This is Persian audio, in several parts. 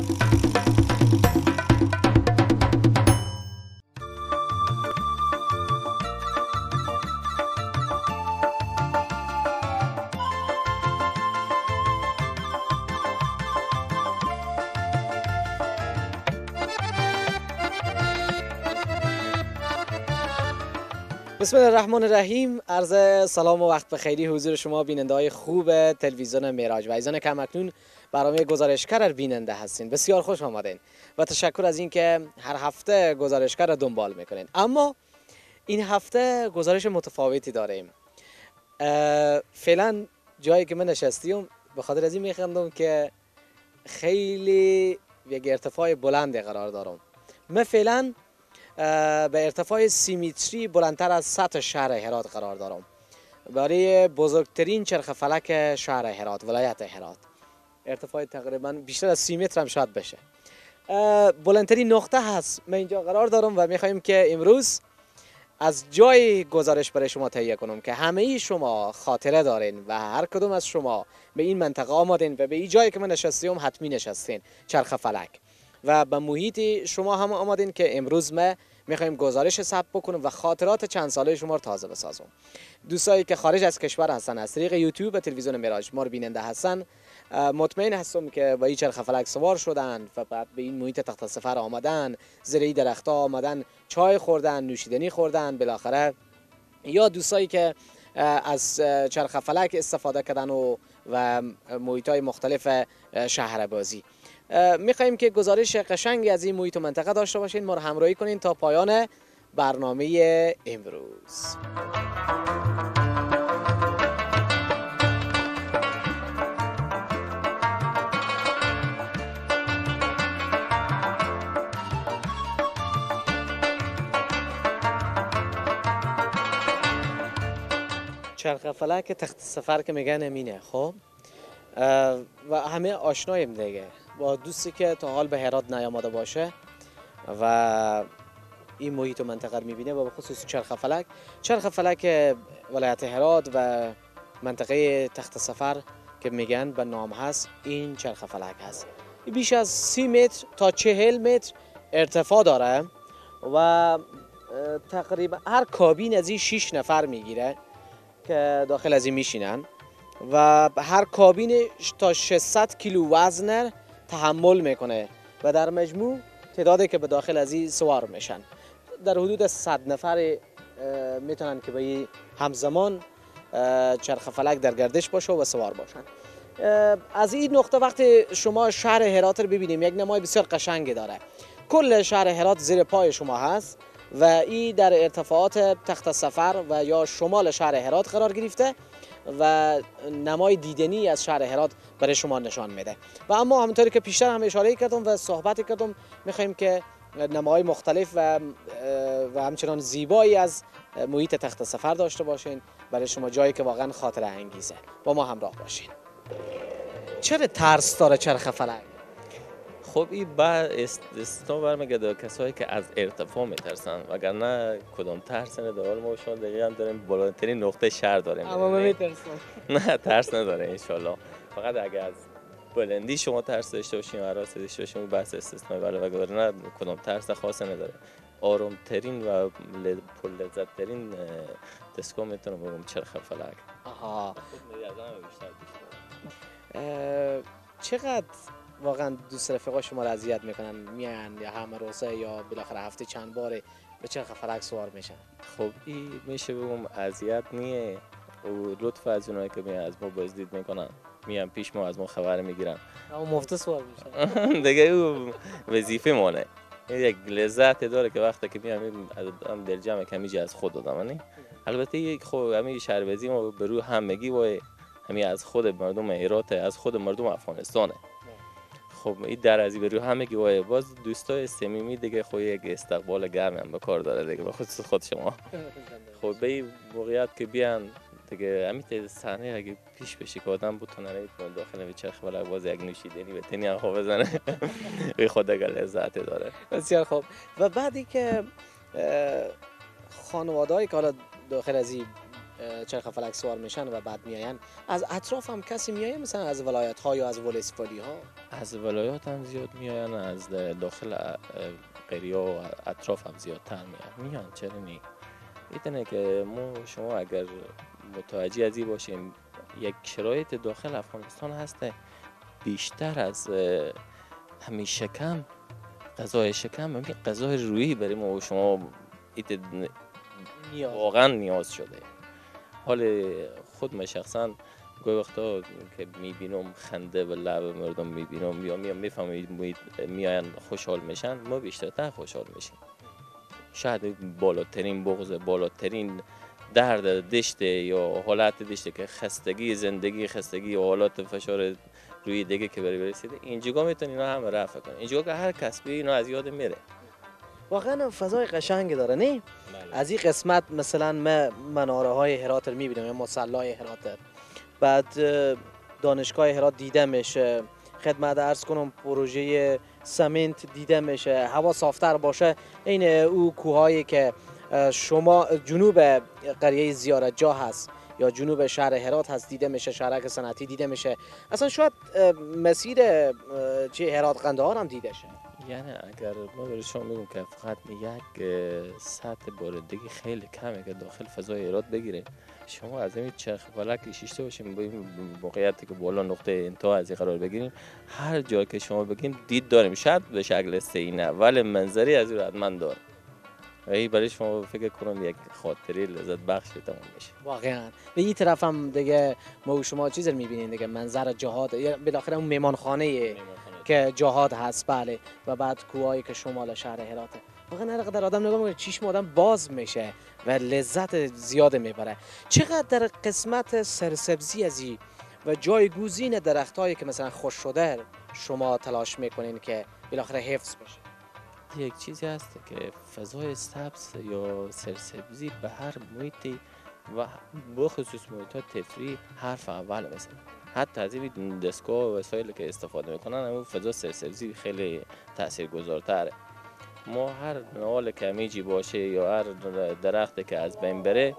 Thank you. بسم الله الرحمن الرحیم عرض سلام و وقت بخیری حضور شما بیننده های خوب تلویزیون میراج. و ایزان کم اکنون برنامه گزارشگر بیننده هستین. بسیار خوش آمدین. و تشکر از اینکه هر هفته گزارشگر دنبال می‌کنین. اما این هفته گزارش متفاوتی داریم. فعلا جایی که من نشستیم به خاطر از این میخندم که خیلی یک ارتفاع بلند قرار دارم. من فعلا به ارتفاع سی متری بلندتر از سطح شهر هرات قرار دارم. برای بزرگترین چرخ فلک شهر هرات ولایت هرات. ارتفاع تقریبا بیشتر از سی متر هم شاید بشه. بلندترین نقطه هست. من اینجا قرار دارم و می‌خوایم که امروز از جای گزارش برای شما تهیه کنم که همه شما خاطره دارین و هر کدوم از شما به این منطقه آمدین و به این جایی که من نشستیم حتمی نشستین. چرخ فلک. و به محیط شما هم آمدین که امروز ما می‌خوایم گزارش ثبت بکنیم و خاطرات چند ساله شما رو تازه بسازم. دوستایی که خارج از کشور هستن از طریق یوتیوب و تلویزیون میراج ما رو بیننده هستن مطمئن هستم که با این چرخ فلک سوار شدن و بعد به این محیط تخت سفر آمدن زیر درختها آمدن چای خوردن نوشیدنی خوردن بالاخره یا دوستایی که از چرخ فلک استفاده کردن و و محیط های مختلف شهر بازی میخواییم که گزارش قشنگی از این محیط و منطقه داشته باشین. ما رو همراهی کنین تا پایان برنامه امروز. چرخ فلک تخت سفر که میگن امینه خب؟ و همه آشنایم دیگه. با دوستی که تا حال به هرات نیامده باشه و این محیط و منطقه رو می‌بینه و به خصوص چرخ فلک. چرخ فلک ولایت هرات و منطقه تخت سفر که میگن به نام هست این چرخ فلک هست. بیش از سی متر تا چهل متر ارتفاع داره و تقریبا هر کابین از این 6 نفر می‌گیره که داخل از این میشینن و هر کابین تا 600 کیلو وزن تحمل می‌کنه و در مجموع تعدادی که به داخل از این سوار میشن. در حدود 100 نفر می‌تونن که به همزمان چرخ فلک در گردش باشه و سوار باشن. از این نقطه وقتی شما شهر هرات رو ببینیم یک نمای بسیار قشنگی داره. کل شهر هرات زیر پای شما هست و این در ارتفاعات تخت سفر و یا شمال شهر هرات قرار گرفته و نمای دیدنی از شهر هرات برای شما نشان میده. و اما همونطوری که پیشتر هم اشاره کردم و صحبت کردم می‌خوایم که نمای مختلف و و همچنان زیبایی از محیط تخت سفر داشته باشین. برای شما جایی که واقعا خاطر انگیزه. با ما همراه باشین. چرا ترس داره چرخ فلک؟ خب این با استثنا برمیگرده کسایی که از ارتفاع میترسن وگرنه کدام ترس نداره ما شما دقیقا داریم بالاترین نقطه شهر داریم. اما من میترسم نه ترس نداره انشالله. فقط اگر از بلندی شما ترس داشته باشین و حراس داشته باشین بحث استثنایی بله وگرنه کدام ترس خاص نداره. آرام ترین و پر لذت ترین دستگاه می‌تونم بگم چرخ فلک. آها. چقدر واقعا دوست رفقا شما را اذیت می‌کنن میان یا همه روزه یا بالاخره هفته چند باره به چرخ فلک سوار میشن. خب این میشه بگم اذیت نیه. و لطف از اونایی که میان از ما بازدید می‌کنن. میان پیش ما از ما خبر می‌گیرن. اما مفت سوار میشن. دیگه او وظیفه مانه یک لذت داره که وقتی که میام از دل جمع کمی از خود دادم البته یک خب همین شهروزی ما به رو همگی و همین از خود مردم هرات از خود مردم افغانستانه. خب این در ازی برو همه گواه باز دوستای صمیمی دیگه خو یک استقبال گرم هم به کار داره دیگه به خصوص خود شما. خب به موقعیت که بیان دیگه همین صحنه اگه پیش بشه که آدم بتونه رید داخل به چرخ ولی باز یک نوشیدنی به تنی خواب بزنه. به خود اگر لذت داره. بسیار خوب. و بعدی که خانواده که حالا داخل از چرخ فلک سوار میشن و بعد میاین از اطراف هم کسی میایه مثلا از ولایت ها یا از ولسوالی ها از ولایات هم زیاد میاین از داخل قریه و اطراف هم زیادتر میان میان چرا نی؟ می‌تونه که ما شما اگر متوجه از این باشیم یک شرایط داخل افغانستان هسته. بیشتر از همین شکم غذای شکم همین غذای رویی برای ما و شما واقعا نیاز شده. حال خود من شخصا گاهی وقتا که می‌بینم خنده به لب مردم می‌بینم یا میام می‌فهمم میاین خوشحال میشن ما بیشترتر خوشحال میشیم. شاید بالاترین بغض بالاترین درد دشته یا حالت دشته که خستگی زندگی خستگی و حالات فشار روی دیگه که بری برسیده اینجا می‌تونی اینا همه رفع کنه اینجا که هر کس اینا از یاد میره. واقعا فضای قشنگی داره نه؟ از این قسمت مثلا ما مناره های هرات رو می‌بینیم یا مسلای هرات. بعد اه، دانشگاه هرات دیده میشه. خدمت ارز کنم پروژه سمنت دیده میشه. هوا صافتر باشه. این او کوههایی که شما جنوب قریه زیارت جا هست یا جنوب شهر هرات هست دیده میشه. شهرک صنعتی دیده میشه. اصلا شاید مسیر چه هرات قندهار هم دیده شه. یعنی اگر ما برای شما میگم که فقط یک سطح بارندگی خیلی کمه که داخل فضای ایراد بگیره شما از این چرخ فلک کشیشته باشیم با این موقعیتی که بالا نقطه انتها از این قرار بگیریم هر جا که شما بگیم دید داریم. شاید به شکل سه نه ولی منظری از این حتما داره و این برای شما فکر کنم یک خاطری لذت بخش تمام میشه. واقعا. به این طرف هم دیگه ما و شما چیز رو می‌بینین دیگه منظر جهاد یا بالاخره اون میمانخانه. که جهاد هست بله. و بعد کوهایی که شمال شهر هراته واقعا هر قدر آدم نگاه می‌کنه چشم آدم باز میشه و لذت زیاده می‌بره. چقدر در قسمت سرسبزی از و جایگزین درختهایی که مثلا خوش شده شما تلاش می‌کنین که بالاخره حفظ بشه؟ یک چیزی هست که فضای سبز یا سرسبزی به هر محیطی و بخصوص محیط تفری حرف اول مثلا حتی از این دستگاه و وسایلی که استفاده می‌کنن همون فضا سرسبزی خیلی تاثیرگذارتره ما هر نوال که همیجی باشه یا هر درختی که از بین بره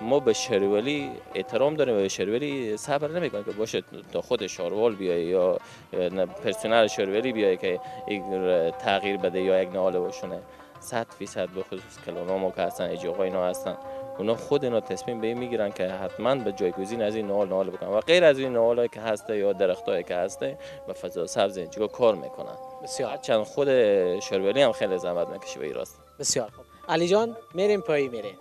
ما به شرولی احترام داریم و به شرولی صبر نمی‌کنیم که باشه تا خود شاروال بیای یا پرسنل شرولی بیای که یک تغییر بده یا یک ناله باشونه صد فیصد به خصوص کلانامو که هستن اجاقا اینا هستن. اونا خود اینا تصمیم به این می‌گیرن که حتما به جایگزین از این نوال نوال بکنن و غیر از این نوال که هسته یا درختایی که هسته به فضا سبز اینجا کار می‌کنن. بسیار. هرچند خود شرولی هم خیلی زحمت می‌کشه به این راست. بسیار خوب. علی جان میریم پایی میریم.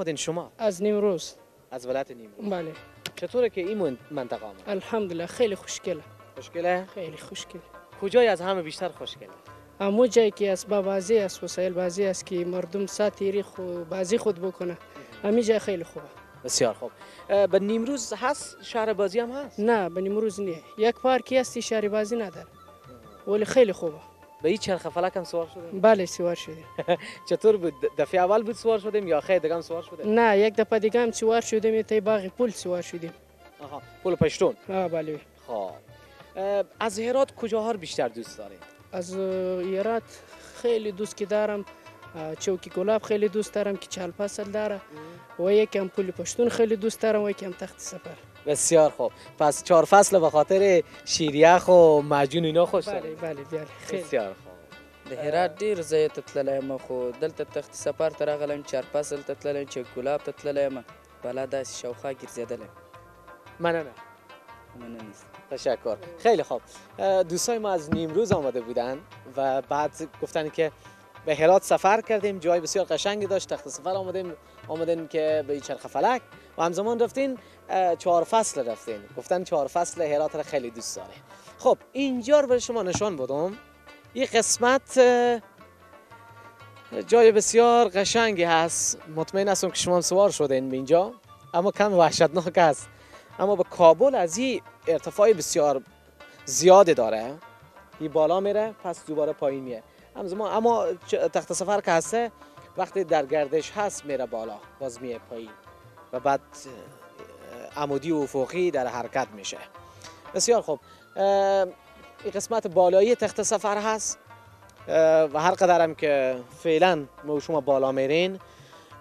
آمدین شما؟ از نیمروز. از ولایت نیمروز. بله. چطوره که این من- منطقه آمد الحمدلله خیلی خوشگله. خوشگله؟ خیلی خوشگل کجای از همه بیشتر خوشگله؟ اما جایی که اسباب بازی است وسایل بازی است که مردم ساتیری خو بازی خود بکنه. همین جای خیلی خوبه. بسیار خوب. به نیمروز هست؟ شهر بازی هم هست؟ نه به نیمروز نه یک پارکی هستی شهری بازی نداره. ولی خیلی خوبه. به این چرخ فلک هم سوار شده بله سوار شدیم. چطور بود؟ دفعه اول بود سوار شدیم یا خیر دیگه هم سوار شده؟ نه یک دفعه دیگه هم سوار شدیم تا باغ پول سوار شدیم. آها پل پشتون. آه بله. خب. از هرات کجاها رو بیشتر دوست دارید از ایرات خیلی دوست که دارم. چوکی گلاب خیلی دوست دارم که چهل فصل داره. و یکم پول پشتون خیلی دوست دارم و یکم تخت سفر. بسیار خوب. پس چهار فصل به خاطر شیریخ و معجون اینا خوش بله بله بله خیلی. بسیار خوب. د هرات ډیر ځای ته تللی یم خو. دلته تخت سفر ته راغلی چار فصل ته تللی یم چې ګلاب ته تللی یم بالا داسې شاوخوا ګرځېدلی مننه. مننه نیست. تشکر. خیلی خوب. دوستای ما از نیمروز آمده بودن و بعد گفتن که به هرات سفر کردیم. جای بسیار قشنگی داشت. تخت سفر آمدیم آمدین که به چرخ فلک. و همزمان رفتین چهار فصل رفتین. گفتن چهار فصل هرات را خیلی دوست داره. خب اینجا رو برای شما نشان بدم. این قسمت جای بسیار قشنگی هست. مطمئن هستم که شما هم سوار شدین به اینجا. اما کم وحشتناک است. اما به کابل از این ارتفاع بسیار زیاده داره. این بالا میره پس دوباره پایین میه. اما چ- تخت سفر که هسته وقتی در گردش هست میره بالا. باز میه پایین. و بعد عمودی و افقی در حرکت میشه. بسیار خوب. این قسمت بالایی تخت سفر هست. و هر قدرم که فعلا ما شما بالا میرین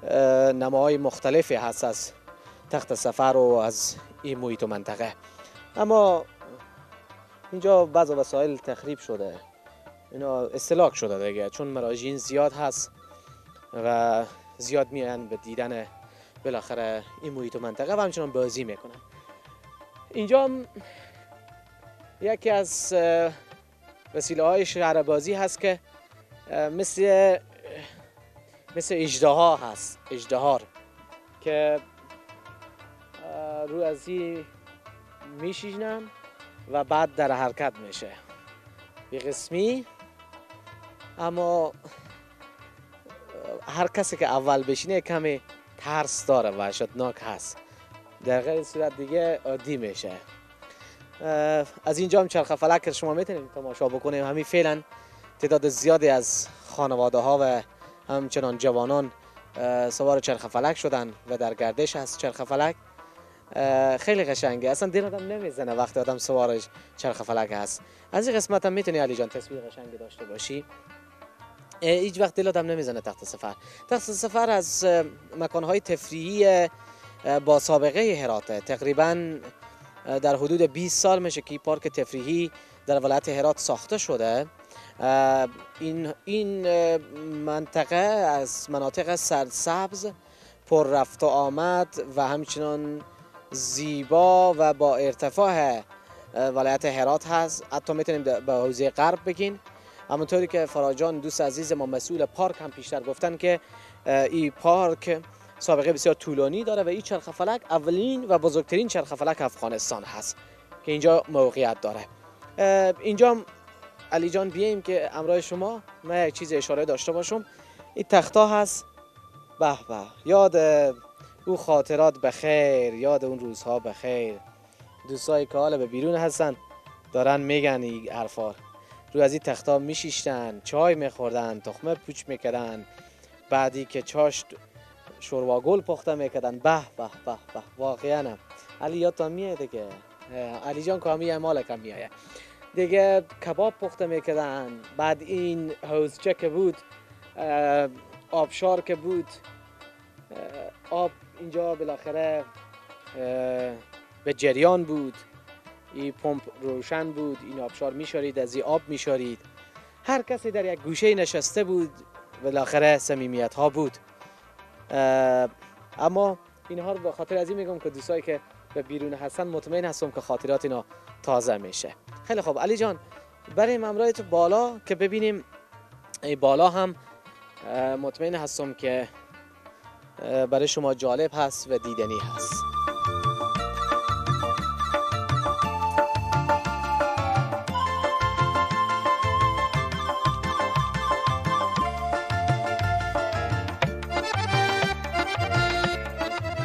اه، نماهای مختلفی هست از تخت سفر و از این محیط و منطقه. اما اینجا بعض وسایل تخریب شده. اینا استلاک شده دیگه چون مراجعین زیاد هست و زیاد میان به دیدن بالاخره این محیط و منطقه و همچنان بازی می‌کنن اینجا یکی از وسیله های شهر بازی هست که مثل مثل اجدها هست اجدهار که رو از این میشینن و بعد در حرکت میشه. یه قسمی اما هر کسی که اول بشینه کمی ترس داره وحشتناک هست. در غیر صورت دیگه عادی میشه. از اینجا هم چرخ فلک شما می‌تونید تماشا بکنیم همین فعلا تعداد زیادی از خانواده ها و همچنان جوانان سوار چرخ فلک شدن و در گردش هست چرخ فلک. خیلی قشنگه. اصلا دل آدم نمی‌زنه وقتی آدم سوارش چرخ فلک هست. از این قسمت هم می‌تونی علی جان تصویر قشنگی داشته باشی. هیچ وقت دل آدم نمی‌زنه تخت سفر. تخت سفر از مکانهای تفریحی با سابقه هراته تقریبا در حدود 20 سال میشه که پارک تفریحی در ولایت هرات ساخته شده. این این منطقه از مناطق سرسبز پر رفت و آمد و همچنان زیبا و با ارتفاع ولایت هرات هست. حتی می‌تونیم به حوزه غرب بگین. همونطوری که فراجان دوست عزیز ما مسئول پارک هم پیشتر گفتن که این پارک سابقه بسیار طولانی داره و این چرخ فلک اولین و بزرگترین چرخ فلک افغانستان هست که اینجا موقعیت داره. اینجا علی جان بیایم که امرای شما من یک چیز اشاره داشته باشم. این تختا هست. به به. یاد او خاطرات بخیر یاد اون روزها بخیر دوستایی که حالا به بیرون هستن. دارن میگن این حرفا رو از این تختا میشیشتن چای میخوردن تخمه پوچ می‌کردن. بعدی که چاشت شوروا گل پخته می‌کردن به به به به. واقعا. علی یادتان میاد دیگه؟ علی جان کامی مالک هم میایه دیگه کباب پخته می‌کردن. بعد این حوزچه که بود؟ آبشار که بود. آب اینجا بالاخره به جریان بود. این پمپ روشن بود این آبشار میشارید از این آب میشارید. هر کسی در یک گوشه نشسته بود بالاخره صمیمیت ها بود اما اینها رو به خاطر از این میگم که دوستایی که به بیرون هستن مطمئن هستم که خاطرات اینا تازه میشه. خیلی خوب. علی جان بریم امرای تو بالا که ببینیم این بالا هم مطمئن هستم که برای شما جالب هست و دیدنی هست.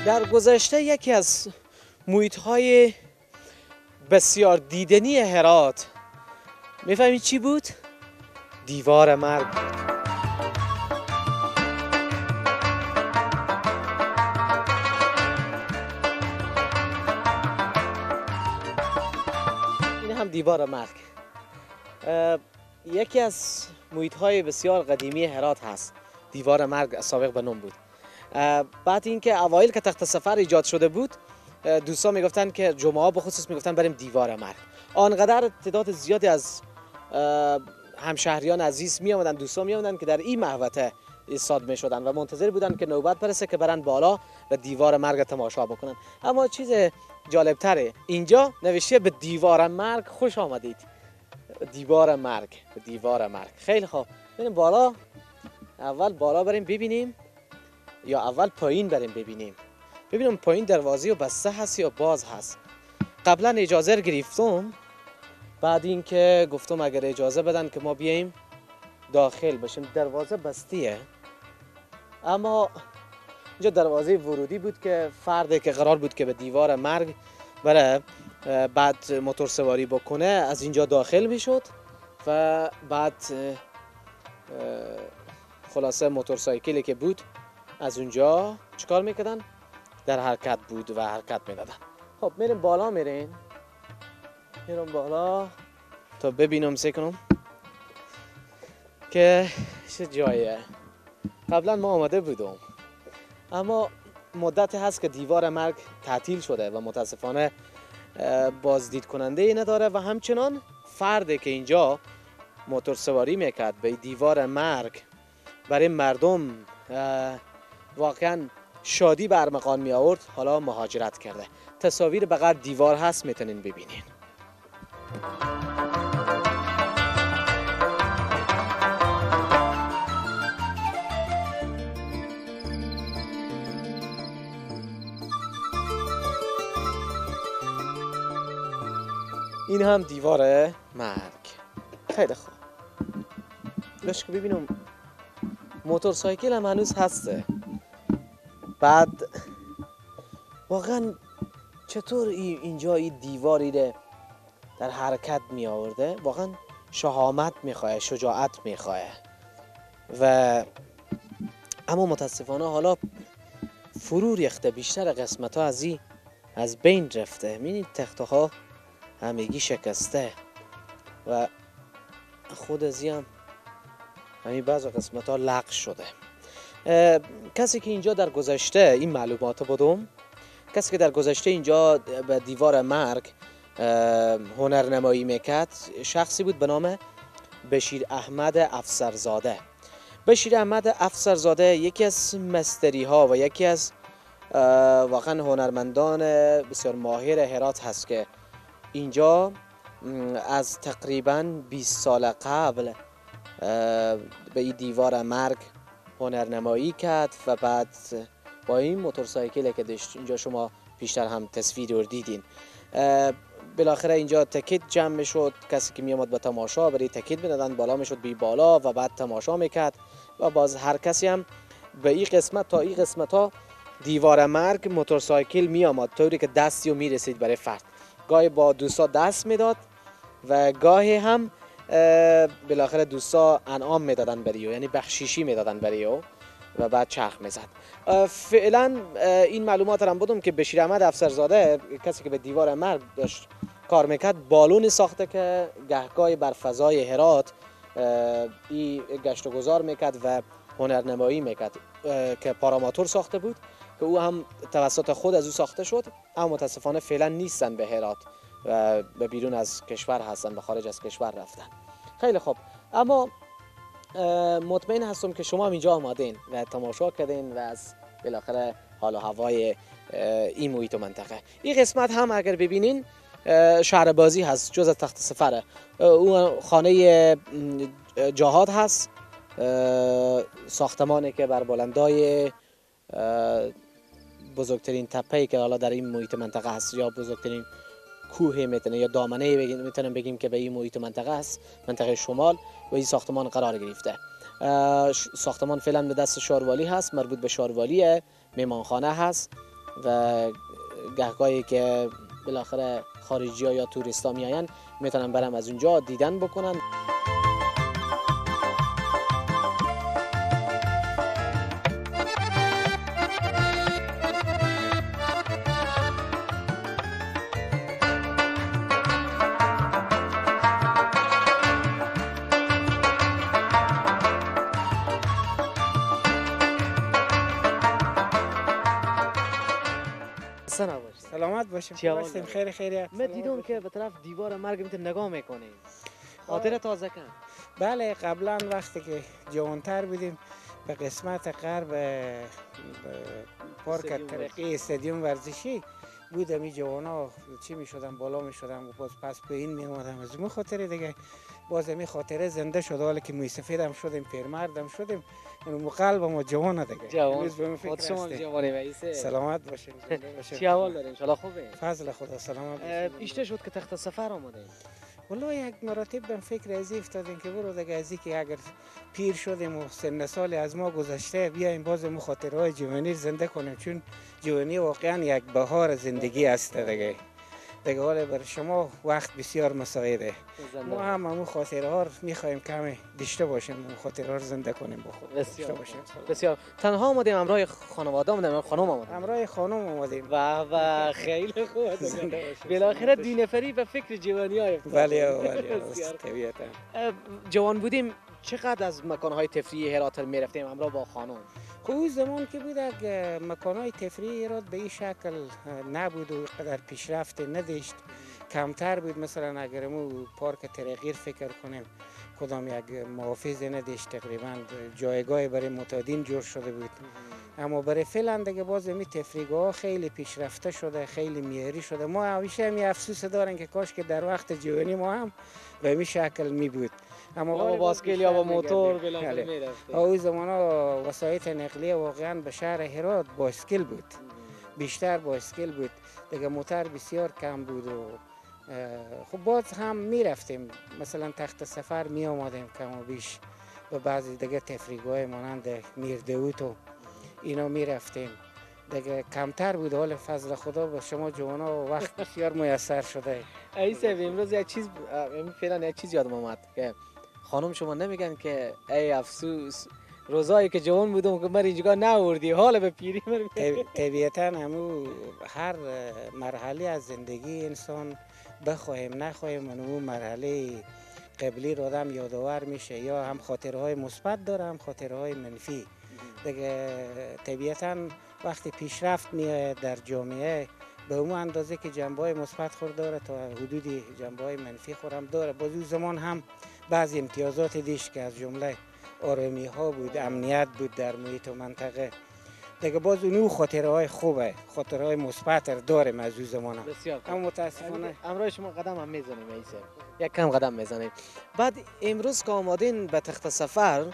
در گذشته یکی از محیط های بسیار دیدنی هرات. می‌فهمید چی بود؟ دیوار مرگ بود. این هم دیوار مرگ. یکی از محیط های بسیار قدیمی هرات هست. دیوار مرگ سابق به نام بود. بعد اینکه اوایل که تخت سفر ایجاد شده بود دوستان می‌گفتن که جمعه ها بخصوص می‌گفتن بریم دیوار مرگ. آنقدر تعداد زیادی از همشهریان عزیز می آمدن دوستان می آمدن که در این محوطه ایستاد می شدن و منتظر بودن که نوبت برسه که برن بالا و دیوار مرگ تماشا بکنن. اما چیز جالب تره اینجا نوشته به دیوار مرگ خوش آمدید. دیوار مرگ دیوار مرگ. خیلی خوب. بریم بالا. اول بالا بریم ببینیم. یا اول پایین بریم ببینیم. ببینم پایین دروازه و بسته هست یا باز هست. قبلا اجازه گرفتم. بعد اینکه گفتم اگر اجازه بدن که ما بیایم داخل بشیم دروازه بستیه. اما اینجا دروازه ورودی بود که فردی که قرار بود که به دیوار مرگ بره بعد موتور سواری بکنه از اینجا داخل می‌شد و بعد خلاصه موتورسایکلی که بود از اونجا چیکار می‌کردن؟ در حرکت بود و حرکت می‌دادن. خب میریم بالا میرین. میرم بالا. تا ببینم سه که چه جایه قبلا ما آمده بودم. اما مدت هست که دیوار مرگ تعطیل شده و متاسفانه بازدید کننده ای نداره و همچنان فردی که اینجا موتور سواری می‌کرد به دیوار مرگ برای مردم واقعا شادی برمقان می آورد حالا مهاجرت کرده. تصاویر بغیر دیوار هست می‌تونین ببینین. این هم دیوار مرگ. خیلی خوب. باش که ببینم. موتورسایکل هم هنوز هسته. بعد واقعا چطور ای- اینجا این دیواری رو در حرکت می آورده؟ واقعا شهامت می‌خواه شجاعت می‌خواه و اما متاسفانه حالا فرو ریخته بیشتر قسمت ها از این از بین رفته. می‌بینید تخته ها همگی شکسته. و خود از هم همین بعض قسمت ها لغ شده. کسی که اینجا در گذشته این معلومات بودم کسی که در گذشته اینجا به دیوار مرگ هنرنمایی می‌کرد شخصی بود به نام بشیر احمد افسرزاده. بشیر احمد افسرزاده یکی از مستری ها و یکی از واقعا هنرمندان بسیار ماهر هرات هست که اینجا از تقریبا 20 سال قبل به این دیوار مرگ هنرنمایی کرد و بعد با این موتورسایکل که اینجا شما بیشتر هم تصویر رو دیدین. بالاخره اینجا تکیت جمع شد کسی که میامد به تماشا برای تکیت می‌دادن بالا می‌شد بی بالا و بعد تماشا می‌کرد و باز هر کسی هم به این قسمت تا این قسمت ها دیوار مرگ موتورسایکل میامد طوری که دستی رو می‌رسید برای فرد. گاهی با دوستا دست می‌داد و گاهی هم بالاخره دوستا انعام می‌دادن برای او یعنی بخشیشی می‌دادن برای او و بعد چرخ می‌زد. فعلا این معلومات هم بودم که بشیر احمد افسرزاده کسی که به دیوار مرگ داشت کار می‌کرد بالونی ساخته که گهگاهی بر فضای هرات ای گشت و گذار می‌کرد و هنرنمایی می‌کرد که پاراماتور ساخته بود که او هم توسط خود از او ساخته شد اما متاسفانه فعلا نیستن به هرات. و به بیرون از کشور هستن به خارج از کشور رفتن. خیلی خوب. اما مطمئن هستم که شما هم اینجا آمدین و تماشا کردین و از بالاخره حال و هوای این محیط و منطقه. این قسمت هم اگر ببینین شهر بازی هست جز تخت سفره. او خانه جهاد هست. ساختمانی که بر بلندای بزرگترین تپه‌ای که حالا در این محیط منطقه هست یا بزرگترین کوه می‌تونه یا دامنه می‌تونیم بگیم که به این محیط منطقه هست منطقه شمال و این ساختمان قرار گرفته. ساختمان فعلا به دست شاروالی هست مربوط به شاروالی میمانخانه هست و گهگاهی که بالاخره خارجی ها یا توریست ها میاین می‌تونن برم از اونجا دیدن بکنن. باشیم هستیم؟ خیر خیری من دیدم. که به طرف دیوار مرگ میتون نگاه می‌کنی. خاطر تازه کن. بله قبلا وقتی که جوانتر بودیم به قسمت غرب پارک ترقی استادیوم ورزشی. بودم. این جوانا چی می شدن بالا می شدن و باز پس به این می اومدم از اون خاطره دیگه باز می خاطره زنده شد. حالا که می سفیدم شدیم پیرمردم شدیم. قلبم و جوانه دیگه. جوان. به من فکر خود شما. جوانی ویسه سلامت باشین. چی احوال دارین انشالله خوبه. فضل خدا سلامت. ایشته شد که تخت سفر آمده والله یک مراتب به فکر از این افتادیم که برو دیگه از که اگر پیر شدیم و سن سال از ما گذشته بیایم باز مو خاطره های جوانی زنده کنیم. چون جوانی واقعا یک بهار زندگی است دیگه. دیگه حالا بر شما وقت بسیار مساعده. ما هم همون خاطره ها می‌خوایم کمی داشته باشیم اون خاطره ها زنده کنیم با خود بسیار باشیم. بسیار. تنها آمدیم همراه خانواده آمدیم خانم آمدیم همراه خانم آمدیم و و خیلی خوب. بالاخره دو نفری به فکر جوانی های بله بله جوان بودیم چقدر از مکانهای تفریحی هرات می رفتیم همراه با خانم. اون زمان که بود مکان های تفریحی را به این شکل نبود و قدر پیشرفت نداشت کمتر بود. مثلا اگر مو پارک ترغیر فکر کنیم کدام یک محافظ نداشت تقریبا جایگاه برای متادین جور شده بود. اما برای فعلا دیگه باز می تفریگاه خیلی پیشرفته شده خیلی میاری شده. ما همیشه می افسوس دارن که کاش که در وقت جوانی ما هم به این شکل می بود. اما با باسکل یا با موتور. بالاخره بله. می رفتیم اون زمان ها وسایط نقلیه واقعا به شهر هرات بایسکل بود. بیشتر بایسکل بود. دیگه موتر بسیار کم بود و خب باز هم می رفتیم مثلا تخت سفر می آمدیم کم و بیش. به بعضی دیگه تفریگاه مانند میردوت و اینا می رفتیم دیگه کمتر بود. حال فضل خدا به شما جوانا وقت بسیار میسر شده. ای امروز یک چیز فعلا یک چیز یادم اومد که خانم شما نمیگن که ای افسوس روزایی که جوان بودم که من اینجا نوردی حالا به پیری من طب- طبیعتا همو هر مرحله از زندگی انسان بخواهیم نخواهیم اون مرحله قبلی رو آدم یادآور میشه یا هم خاطرهای مثبت داره هم خاطرهای منفی. دیگه طبیعتا وقتی پیشرفت میآید در جامعه به اون اندازه که جنبه های مثبت خور داره تا حدودی جنبه های منفی خور هم داره. اون زمان هم بعضی امتیازات دیش که از جمله آرامی ها بود امنیت بود در محیط و منطقه دیگه باز اونو خاطره های خوبه خاطره های مثبت داریم از اون زمان هم. بسیار. اما متاسفانه امروز شما قدم هم می‌زنیم ایسه یک کم قدم می‌زنیم بعد امروز که آمادین به تخت سفر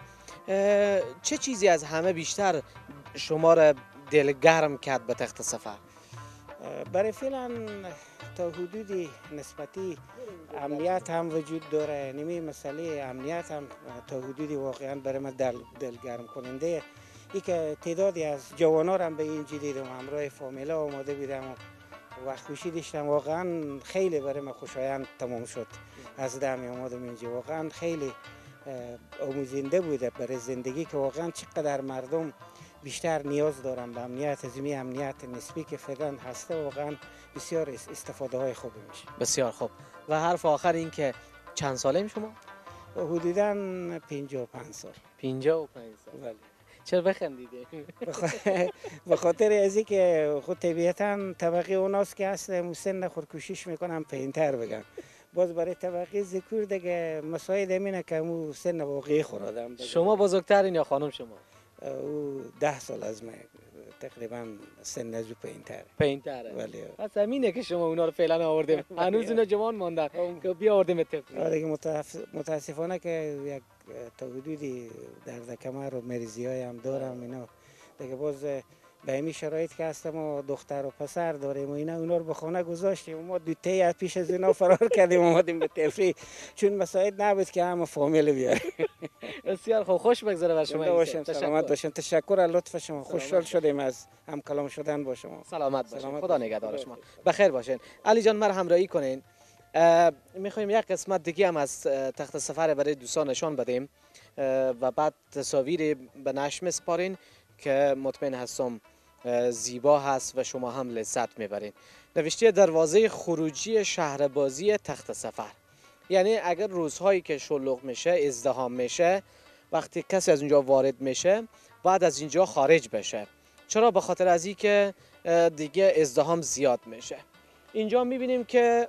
چه چیزی از همه بیشتر شما را دلگرم کرد به تخت سفر برای فعلا تا حدودی نسبتی امنیت هم وجود داره. نمی مسئله امنیت هم تا حدودی واقعا برای من دل, دلگرم کننده. ای که تعدادی از جوانا رو هم به اینجا دیدم همراه فامیلا آماده بودم و وقت خوشی داشتم. واقعا خیلی برای من خوشایند تمام شد. از دمی آمدم اینجا واقعا خیلی آموزنده بوده برای زندگی که واقعا چقدر مردم بیشتر نیاز دارن به امنیت از این امنیت نسبی که فعلا هسته واقعا بسیار اس- استفاده های خوبی میشه بسیار خوب و حرف آخر این که چند سالیم شما؟ حدودا 55 سال 55 سال بله. چرا بخندیده؟ به خا- به خاطر از که خود طبیعتا طبقه اوناست که هست سن خود کوشش می‌کنم پینتر بگم باز برای طبقه ذکور دیگه مساعد امینه که مو سن واقعی خورادم شما بزرگترین یا خانم شما؟ او ده سال از من تقریبا سن از او پینتر پینتره ولی پس همینه که شما اونا رو فعلا آوردیم. هنوز اونا جوان ماندن. که بیا آوردیم آره تفریح دیگه متف- متاسفانه که یک تا حدودی درد کمر و مریضی های هم دارم اینا. دیگه باز به همین شرایط که هستم و دختر و پسر داریم و اینا اونا رو به خانه گذاشتیم. و ما دو تی از پیش از اینا فرار کردیم اومدیم به تفریح. چون مساعد نبود که همه فامیل بیاریم. بسیار خوب. خوش بگذره بر شما عیسی. سلامت. باشین. تشکر از لطف شما. خوشحال. شدیم از هم کلام شدن با شما. سلامت باشین. خدا. نگهدار شما. بخیر باشین. علی جان مر همراهی کنین. می‌خوایم یک قسمت دیگه هم از تخت سفر برای دوستان نشان بدیم. و بعد تصاویر به نشر میسپارین که مطمئن هستم زیبا هست و شما هم لذت می‌برین. نوشته دروازه خروجی شهربازی تخت سفر. یعنی اگر روزهایی که شلوغ میشه ازدهام میشه وقتی کسی از اونجا وارد میشه بعد از اینجا خارج بشه. چرا؟ به خاطر از اه، دیگه ازدهام زیاد میشه. اینجا می‌بینیم که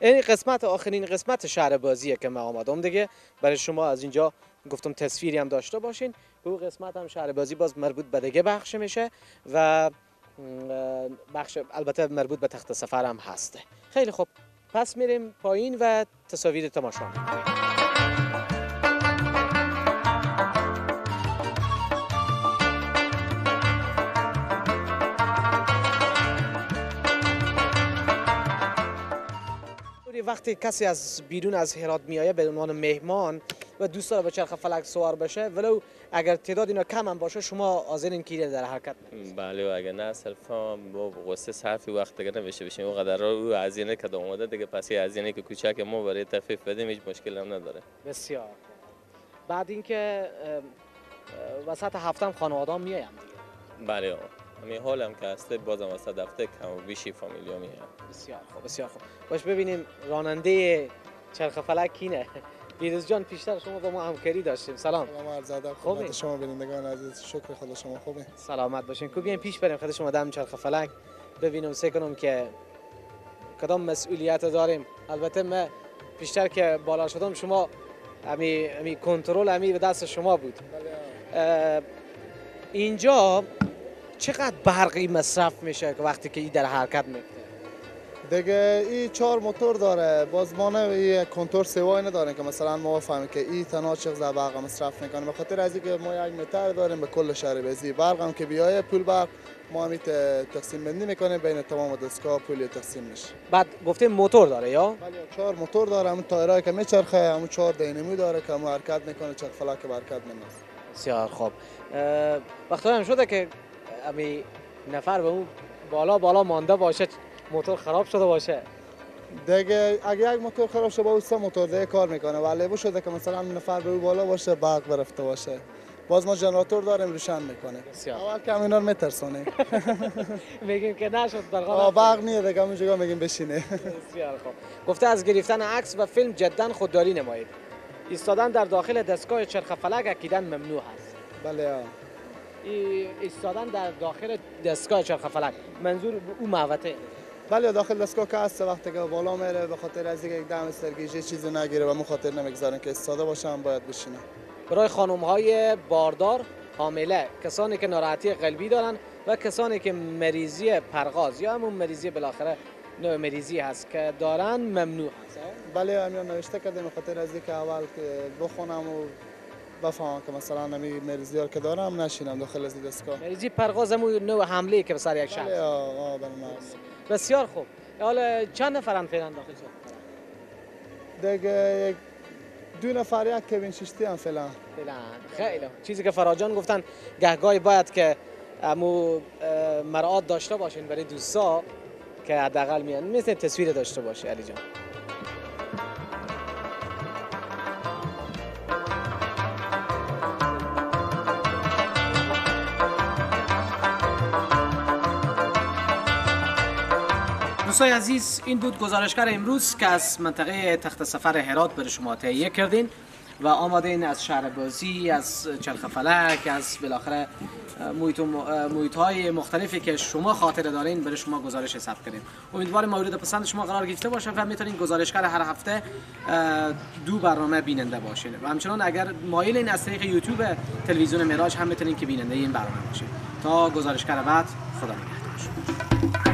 این قسمت آخرین قسمت شهر بازیه که من آمدم دیگه برای شما از اینجا گفتم تصویری هم داشته باشین. به اون قسمت هم شهر بازی باز مربوط به دیگه بخش میشه و بخش البته مربوط به تخت سفر هم هسته. خیلی خوب. پس میریم پایین و تصاویر تماشا وقتی کسی از بیرون از هرات میایه به عنوان مهمان و دوست داره به چرخ فلک سوار بشه. ولو اگر تعداد اینا کم هم باشه شما حاضرین که در حرکت. بله و اگر نه صرفا با قصه صرفی وقت دیگه نمیشه بشیم اونقدر رو او هزینه که اومده دیگه پس هزینه که کوچک ما برای تخفیف بدیم هیچ مشکل هم نداره. بسیار. بعد اینکه وسط هفتم خانواده هم میایم دیگه بله. همین حال هم که هسته بازم وسط هفته کم و بیشی فامیلیا بسیار خوب بسیار خوب. باش ببینیم راننده چرخ فلک کینه. پیروز جان پیشتر شما با ما همکاری داشتیم. سلام. سلام عرض ادب. خوبی؟ خدمت شما بینندگان عزیز. شکر خدا شما خوبی؟ سلامت باشین. کو بیاین پیش بریم. خدمت شما دم چرخ فلک. ببینم سه کنم که کدام مسئولیت داریم. البته من پیشتر که بالا شدم شما امی امی کنترل امی به دست شما بود. اه، اینجا چقدر برقی مصرف میشه که وقتی که ای در حرکت میفته دیگه این چهار موتور داره. باز ما نه این کنتور سوای نداره که مثلا ما بفهمیم که این تنها چقدر برق مصرف می‌کنه. به خاطر از اینکه ما یک متر داریم به کل شهر بزی. برق هم که بیایه پول برق ما همی ت- تقسیم بندی می‌کنیم بین تمام دستگاه پول تقسیم میشه. بعد گفته موتور داره یا؟ ولی چهار موتور داره. همون تایرایی که میچرخه همون چهار دینمو داره که همون حرکت می‌کنه چرخ فلک به حرکت میندازه. بسیار خوب. وقتی هم شده که امی نفر به اون بالا بالا مانده باشه. موتور خراب شده باشه. دیگه اگه یک موتور خراب شه با اون سه موتور دیگه کار می‌کنه. ولی بو شده که مثلا نفر به بالا باشه برق برفته باشه. باز ما جنراتور داریم روشن می‌کنه بسیار. اول که اینا رو میترسونیم میگیم که نشد آه برقا برق نیه دیگه همون جگه میگیم بشینه. بسیار خوب. گفته از گرفتن عکس و فیلم جدا خودداری نمایید. ایستادن در داخل دستگاه چرخ فلک اکیدن ممنوع است بله ایستادن در داخل دستگاه چرخ فلک. منظور او محوطه. بله داخل دستگاه که هست وقتی که بالا میره به خاطر از یک دم استرگیجی چیزی نگیره و مو خاطر نمی‌گذارن که استاده باشه هم باید بشینه برای خانم های باردار حامله کسانی که ناراحتی قلبی دارن و کسانی که مریضی پرغاز یا همون مریضی بالاخره نوع مریضی هست که دارن ممنوع هست. بله همین نوشته کردیم به خاطر از اینکه اول بخونم و بفهمم که مثلا نمی مریضی ها که دارم نشینم داخل از دستگاه. مریضی پرغاز همون نوع حمله که به سر یک بله شخص. آه آه بله. بسیار خوب. حالا چند نفرن فعلا داخل چرخ دیگه یک دو نفر یک کوین ششتی هم فعلا. فعلا. خیلی. چیزی که فراجان گفتن گهگاهی باید که امو اه، مراعات داشته باشین برای دوستا که حداقل میان. مثل تصویر داشته باشه علی جان. دوستای عزیز این بود گزارشگر امروز که از منطقه تخت سفر هرات برای شما تهیه کردین و آمادین از شهر بازی از چرخ فلک از بالاخره محیط, محیط های مختلفی که شما خاطر دارین برای شما گزارش ثبت کردیم. امیدواریم مورد پسند شما قرار گرفته باشه و می‌تونین گزارشگر هر هفته دو برنامه بیننده باشین. و همچنان اگر مایلین از طریق یوتیوب تلویزیون معراج هم می‌تونین که بیننده این برنامه باشین. تا گزارشگر بعد خدا نگهدار.